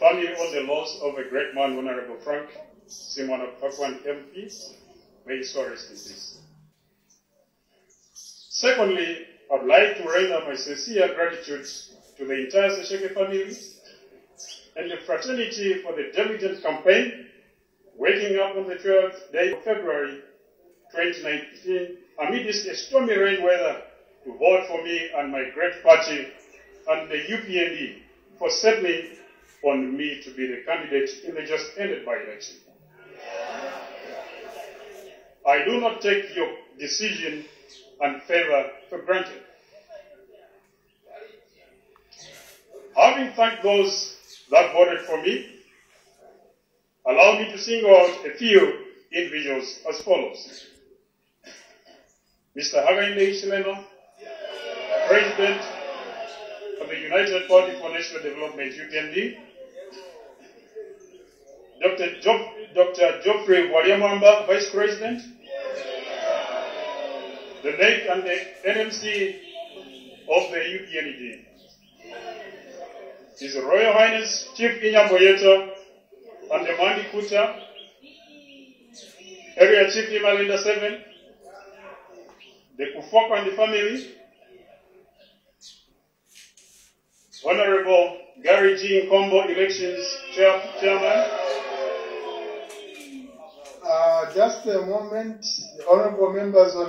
family on the loss of a great man, Honorable Frank Simon of Pakwan MP. May his soul rest in peace. Secondly, I'd like to render my sincere gratitude to the entire Sesheke family and the fraternity for the diligent campaign, waking up on the 12th day of February 2019 amidst a stormy rain weather to vote for me and my great party and the UPND for settling on me to be the candidate in the just ended by-election. I do not take your decision and favor for granted. Having thanked those that voted for me, allow me to single out a few individuals as follows. Mr. Hakainde Hichilema, President of the United Party for National Development, UPND, Dr. Jo- Dr. Geoffrey Bwalya Mwamba, Vice President, the NEC and the NMC of the UPND. His Royal Highness Chief Inyambo Yeta and the Mandi Kuta, Area Chief Imalinda 7, the Kufoko and the family, Honorable Gary Nkombo Elections Chair, Chairman, just a moment, honorable members on